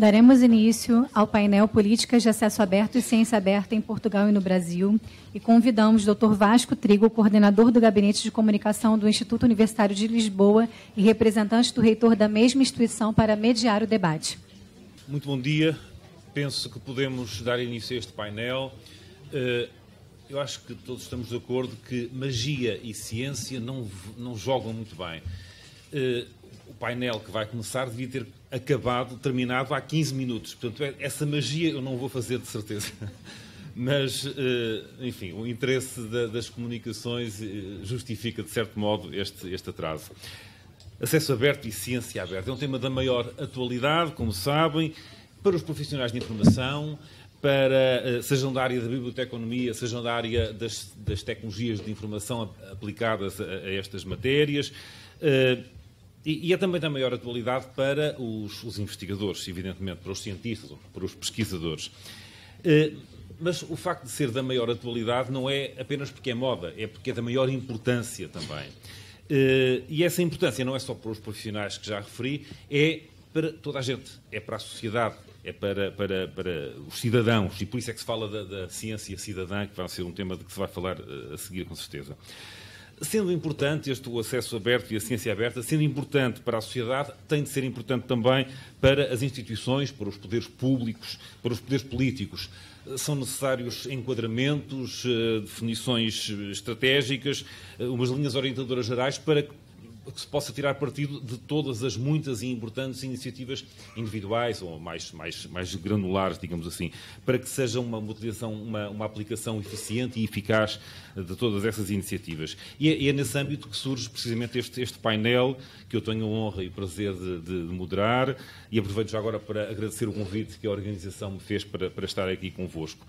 Daremos início ao painel Políticas de Acesso Aberto e Ciência Aberta em Portugal e no Brasil e convidamos o Dr. Vasco Trigo, coordenador do Gabinete de Comunicação do Instituto Universitário de Lisboa e representante do reitor da mesma instituição para mediar o debate. Muito bom dia. Penso que podemos dar início a este painel. Eh, eu acho que todos estamos de acordo que magia e ciência não, não jogam muito bem. Eh, o painel que vai começar devia ter acabado, terminado há 15 minutos. Portanto, é, essa magia eu não vou fazer de certeza. Mas, eh, enfim, o interesse das comunicações eh, justifica, de certo modo, este, este atraso. Acesso aberto e ciência aberta é um tema da maior atualidade, como sabem, para os profissionais de informação, para, eh, sejam da área da biblioteconomia, sejam da área das, das tecnologias de informação aplicadas a, a estas matérias. E, e, é também da maior atualidade para os, os, investigadores, evidentemente, para os cientistas, para os pesquisadores. Eh, mas o facto de ser da maior atualidade não é apenas porque é moda, é porque é da maior importância também. Eh, e essa importância não é só para os profissionais que já referi, é para toda a gente, é para a sociedade, é para, para, para os cidadãos, e por isso é que se fala da, da ciência cidadã, que vai ser um tema de que se vai falar eh, a seguir, com certeza. Sendo importante este o acesso aberto e a ciência aberta, sendo importante para a sociedade, tem de ser importante também para as instituições, para os poderes públicos, para os poderes políticos. São necessários enquadramentos, eh, definições estratégicas, eh, umas linhas orientadoras gerais para que se possa tirar partido de todas as muitas e importantes iniciativas individuais ou mais, mais, mais granulares, digamos assim, para que seja uma utilização, uma, uma aplicação eficiente e eficaz de todas essas iniciativas. E é, é nesse âmbito que surge precisamente este, este, painel que eu tenho a honra e o prazer de, de, de, moderar e aproveito já agora para agradecer o convite que a organização me fez para, para estar aqui convosco.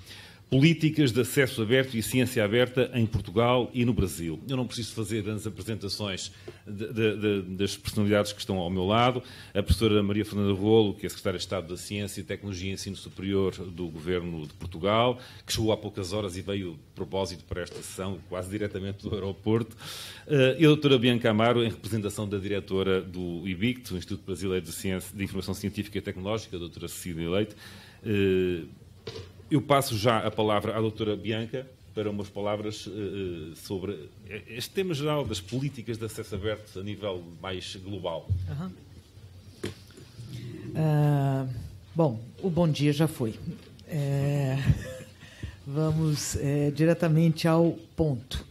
Políticas de acesso aberto e ciência aberta em Portugal e no Brasil. Eu não preciso fazer grandes apresentações de, de, de, das personalidades que estão ao meu lado. A professora Maria Fernanda Rolo, que é Secretária de Estado da Ciência, Tecnologia e Ensino Superior do Governo de Portugal, que chegou há poucas horas e veio de propósito para esta sessão, quase diretamente do aeroporto. Eh, e a doutora Bianca Amaro, em representação da diretora do IBICT, o Instituto Brasileiro de, Ciência, de Informação Científica e Tecnológica, a doutora Cecília Leite eh, eu passo já a palavra à doutora Bianca para umas palavras uh, sobre este tema geral das políticas de acesso aberto a nível mais global. Uhum. Uh, bom, o bom dia já foi. É, vamos é, diretamente ao ponto.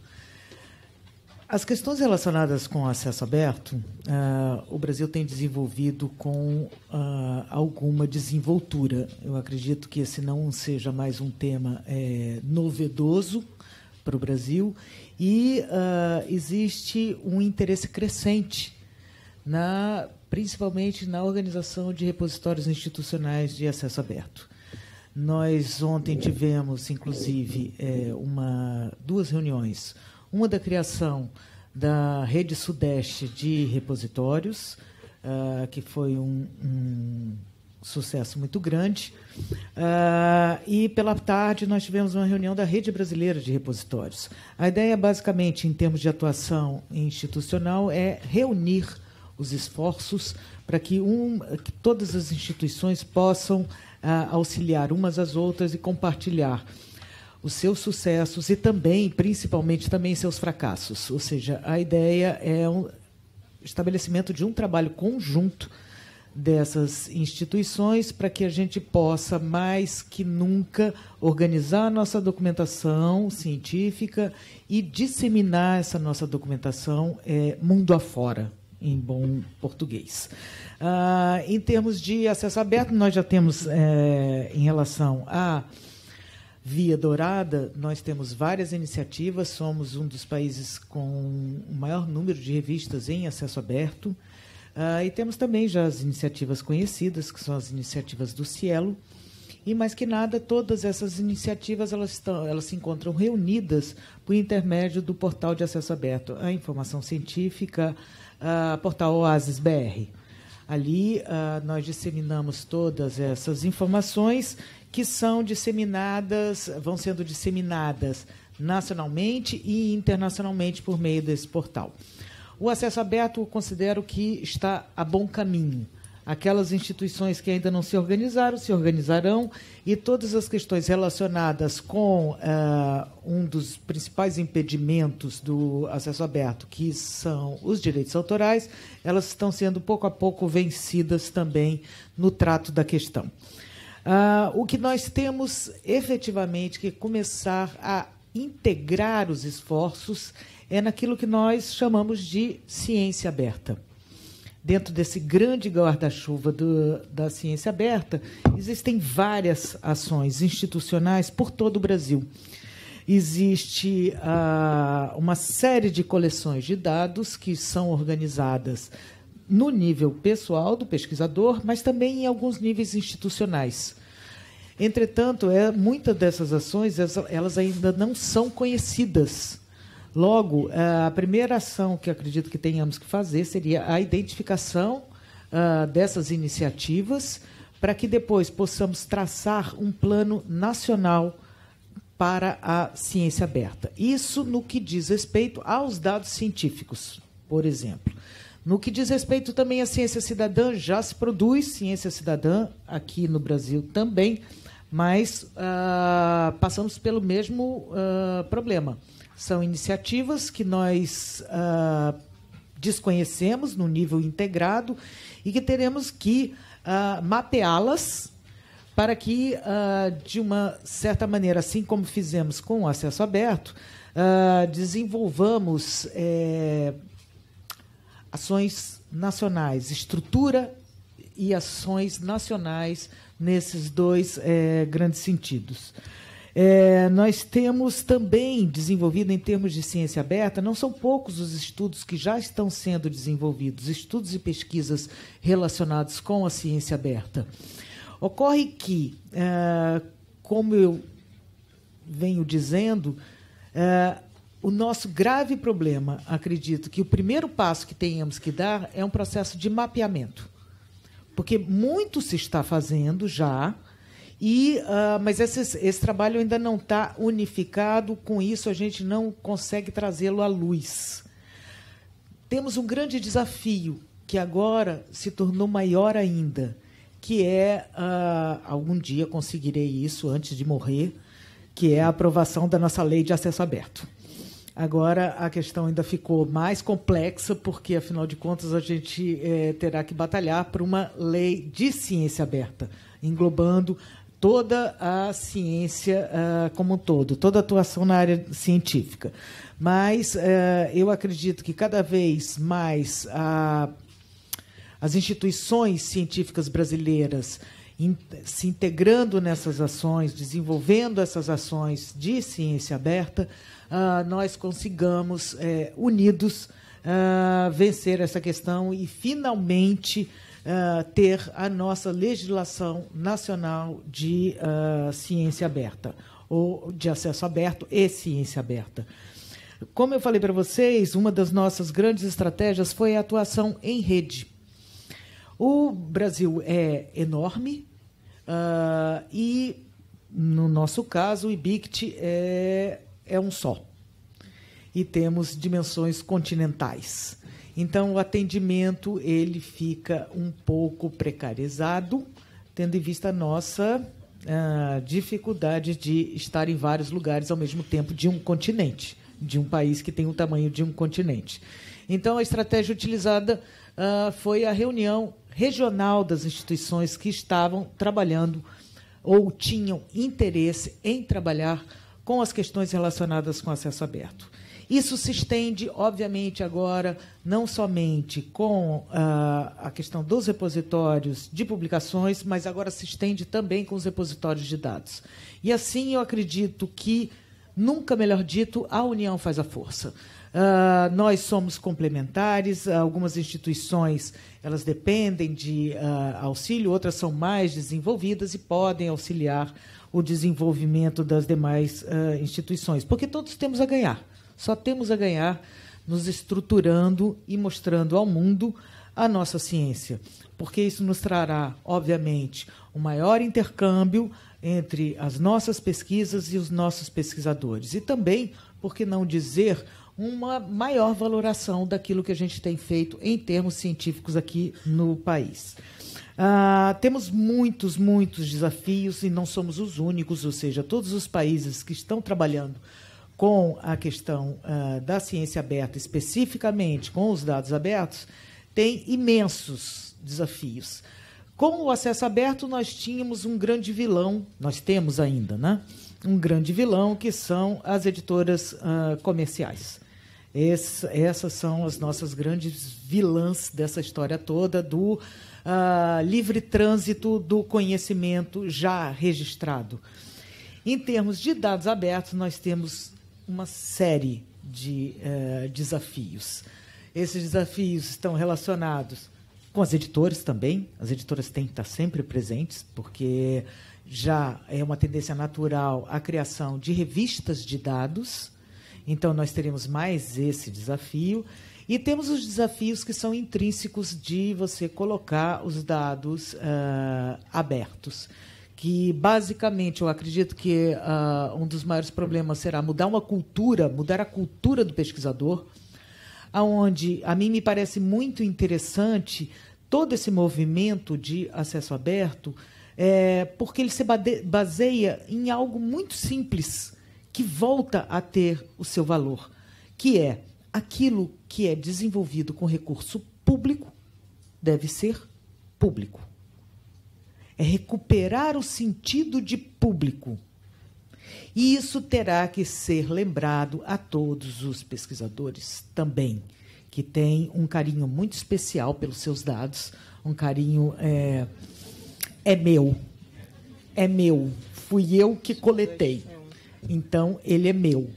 As questões relacionadas com acesso aberto, uh, o Brasil tem desenvolvido com uh, alguma desenvoltura. Eu acredito que esse não seja mais um tema é, novedoso para o Brasil e uh, existe um interesse crescente, na, principalmente na organização de repositórios institucionais de acesso aberto. Nós ontem tivemos, inclusive, é, uma, duas reuniões uma da criação da Rede Sudeste de Repositórios, uh, que foi um, um, sucesso muito grande. Uh, e pela tarde nós tivemos uma reunião da Rede Brasileira de Repositórios. A ideia, basicamente, em termos de atuação institucional, é reunir os esforços para que, um, que todas as instituições possam uh, auxiliar umas às outras e compartilhar os seus sucessos e também, principalmente, também seus fracassos. Ou seja, a ideia é o um estabelecimento de um trabalho conjunto dessas instituições para que a gente possa, mais que nunca, organizar a nossa documentação científica e disseminar essa nossa documentação é, mundo afora, em bom português. Ah, em termos de acesso aberto, nós já temos, é, em relação a Via Dourada, nós temos várias iniciativas, somos um dos países com o maior número de revistas em acesso aberto. Uh, e temos também já as iniciativas conhecidas, que são as iniciativas do Cielo. E mais que nada, todas essas iniciativas elas, estão, elas se encontram reunidas por intermédio do portal de acesso aberto à informação científica, uh, portal Oasis BR. Ali uh, nós disseminamos todas essas informações que são disseminadas, vão sendo disseminadas nacionalmente e internacionalmente por meio desse portal. O acesso aberto eu considero que está a bom caminho. Aquelas instituições que ainda não se organizaram, se organizarão, e todas as questões relacionadas com uh, um dos principais impedimentos do acesso aberto, que são os direitos autorais, elas estão sendo pouco a pouco vencidas também no trato da questão. Uh, o que nós temos efetivamente que começar a integrar os esforços é naquilo que nós chamamos de ciência aberta dentro desse grande guarda-chuva da ciência aberta, existem várias ações institucionais por todo o Brasil. Existe ah, uma série de coleções de dados que são organizadas no nível pessoal do pesquisador, mas também em alguns níveis institucionais. Entretanto, é, muitas dessas ações elas ainda não são conhecidas Logo, a primeira ação que acredito que tenhamos que fazer seria a identificação uh, dessas iniciativas, para que depois possamos traçar um plano nacional para a ciência aberta. Isso no que diz respeito aos dados científicos, por exemplo. No que diz respeito também à ciência cidadã, já se produz ciência cidadã aqui no Brasil também, mas uh, passamos pelo mesmo uh, problema. São iniciativas que nós ah, desconhecemos no nível integrado e que teremos que ah, mapeá-las para que, ah, de uma certa maneira, assim como fizemos com o acesso aberto, desenvolvamos é, ações nacionais, estrutura e ações nacionais nesses dois é, grandes sentidos. É, nós temos também desenvolvido, em termos de ciência aberta, não são poucos os estudos que já estão sendo desenvolvidos, estudos e pesquisas relacionados com a ciência aberta. Ocorre que, é, como eu venho dizendo, é, o nosso grave problema, acredito que o primeiro passo que tenhamos que dar é um processo de mapeamento. Porque muito se está fazendo já, e, uh, mas esse, esse trabalho ainda não está unificado, com isso a gente não consegue trazê-lo à luz. Temos um grande desafio, que agora se tornou maior ainda, que é, uh, algum dia conseguirei isso antes de morrer, que é a aprovação da nossa lei de acesso aberto. Agora a questão ainda ficou mais complexa, porque, afinal de contas, a gente eh, terá que batalhar por uma lei de ciência aberta, englobando toda a ciência uh, como um todo, toda a atuação na área científica. Mas uh, eu acredito que cada vez mais as instituições científicas brasileiras in, se integrando nessas ações, desenvolvendo essas ações de ciência aberta, ah, nós consigamos, eh, unidos, vencer essa questão e finalmente uh, ter a nossa legislação nacional de uh, ciência aberta, ou de acesso aberto e ciência aberta. Como eu falei para vocês, uma das nossas grandes estratégias foi a atuação em rede. O Brasil é enorme uh, e, no nosso caso, o IBICT é, é um só. E temos dimensões continentais. Então, o atendimento ele fica um pouco precarizado, tendo em vista a nossa uh, dificuldade de estar em vários lugares ao mesmo tempo de um continente, de um país que tem o tamanho de um continente. Então, a estratégia utilizada uh, foi a reunião regional das instituições que estavam trabalhando ou tinham interesse em trabalhar com as questões relacionadas com acesso aberto. Isso se estende, obviamente, agora não somente com ah, a questão dos repositórios de publicações, mas agora se estende também com os repositórios de dados. E assim eu acredito que, nunca melhor dito, a união faz a força. Uh, nós somos complementares, algumas instituições elas dependem de uh, auxílio, outras são mais desenvolvidas e podem auxiliar o desenvolvimento das demais uh, instituições, porque todos temos a ganhar. Só temos a ganhar nos estruturando e mostrando ao mundo a nossa ciência, porque isso nos trará, obviamente, um maior intercâmbio entre as nossas pesquisas e os nossos pesquisadores. E também, por que não dizer, uma maior valoração daquilo que a gente tem feito em termos científicos aqui no país. Ah, temos muitos, muitos desafios e não somos os únicos, ou seja, todos os países que estão trabalhando com a questão ah, da ciência aberta, especificamente com os dados abertos, têm imensos desafios. Com o acesso aberto, nós tínhamos um grande vilão, nós temos ainda, né? Um grande vilão, que são as editoras ah, comerciais. Esse, essas são as nossas grandes vilãs dessa história toda do uh, livre trânsito do conhecimento já registrado. Em termos de dados abertos, nós temos uma série de uh, desafios. Esses desafios estão relacionados com as editoras também. As editoras têm que estar sempre presentes, porque já é uma tendência natural a criação de revistas de dados. Então, nós teremos mais esse desafio. E temos os desafios que são intrínsecos de você colocar os dados uh, abertos. Que, basicamente, eu acredito que uh, um dos maiores problemas será mudar uma cultura, mudar a cultura do pesquisador, aonde a mim me parece muito interessante todo esse movimento de acesso aberto, é, porque ele se baseia em algo muito simples, que volta a ter o seu valor, que é aquilo que é desenvolvido com recurso público deve ser público. É recuperar o sentido de público. E isso terá que ser lembrado a todos os pesquisadores também, que têm um carinho muito especial pelos seus dados, um carinho é, é meu, é meu, fui eu que coletei, então ele é meu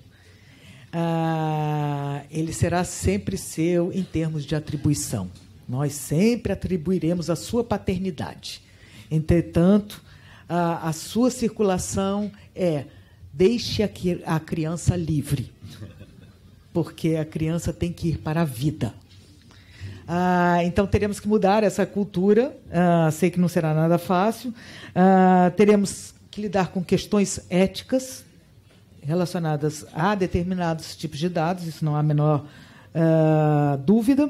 ah, ele será sempre seu em termos de atribuição. Nós sempre atribuiremos a sua paternidade. Entretanto, a, a sua circulação é deixe a, a criança livre, porque a criança tem que ir para a vida. Ah, então teremos que mudar essa cultura. Ah, sei que não será nada fácil. Ah, teremos que lidar com questões éticas relacionadas a determinados tipos de dados, isso não há a menor uh, dúvida.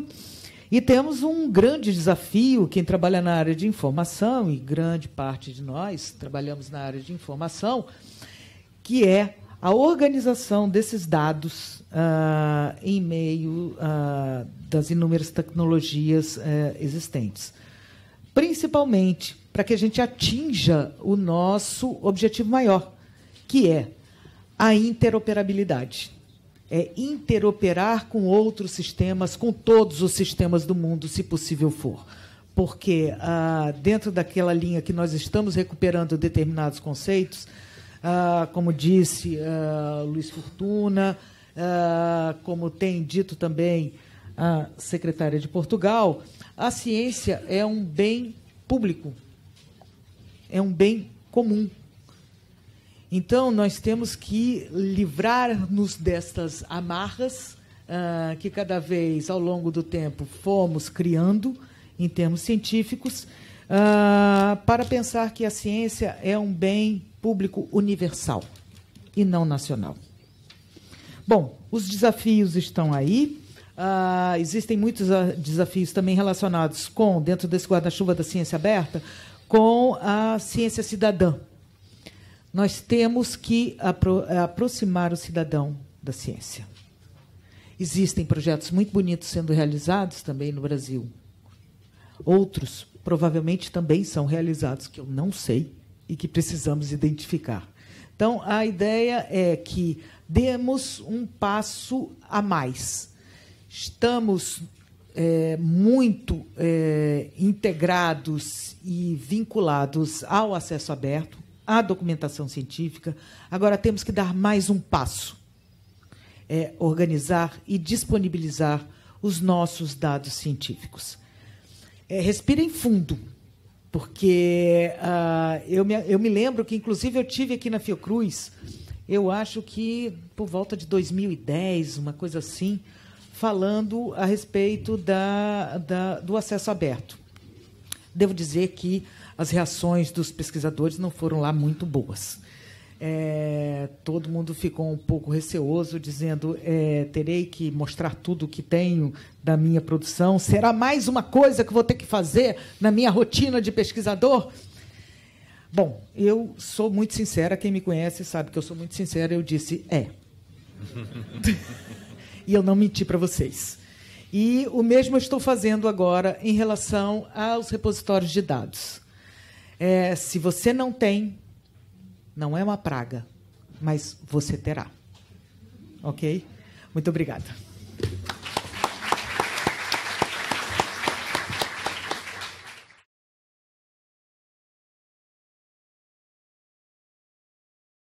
E temos um grande desafio, quem trabalha na área de informação, e grande parte de nós trabalhamos na área de informação, que é a organização desses dados uh, em meio uh, das inúmeras tecnologias uh, existentes. Principalmente para que a gente atinja o nosso objetivo maior, que é a interoperabilidade. É interoperar com outros sistemas, com todos os sistemas do mundo, se possível for. Porque, ah, dentro daquela linha que nós estamos recuperando determinados conceitos, como disse Luiz Fortuna, ah, como tem dito também a secretária de Portugal, a ciência é um bem público, é um bem comum então, nós temos que livrar-nos destas amarras uh, que cada vez ao longo do tempo fomos criando em termos científicos, uh, para pensar que a ciência é um bem público universal e não nacional. Bom, os desafios estão aí. Uh, existem muitos desafios também relacionados com, dentro desse guarda-chuva da ciência aberta, com a ciência cidadã nós temos que apro aproximar o cidadão da ciência. Existem projetos muito bonitos sendo realizados também no Brasil. Outros provavelmente também são realizados que eu não sei e que precisamos identificar. Então, a ideia é que demos um passo a mais. Estamos é, muito é, integrados e vinculados ao acesso aberto a documentação científica. Agora temos que dar mais um passo. É organizar e disponibilizar os nossos dados científicos. É, respirem fundo, porque uh, eu, me, eu me lembro que, inclusive, eu tive aqui na Fiocruz, eu acho que por volta de 2010, uma coisa assim, falando a respeito da, da, do acesso aberto. Devo dizer que as reações dos pesquisadores não foram lá muito boas. É, todo mundo ficou um pouco receoso, dizendo: é, terei que mostrar tudo o que tenho da minha produção. Será mais uma coisa que vou ter que fazer na minha rotina de pesquisador? Bom, eu sou muito sincera. Quem me conhece sabe que eu sou muito sincera. Eu disse: é. e eu não menti para vocês. E o mesmo eu estou fazendo agora em relação aos repositórios de dados. É, se você não tem, não é uma praga, mas você terá. Ok? Muito obrigada.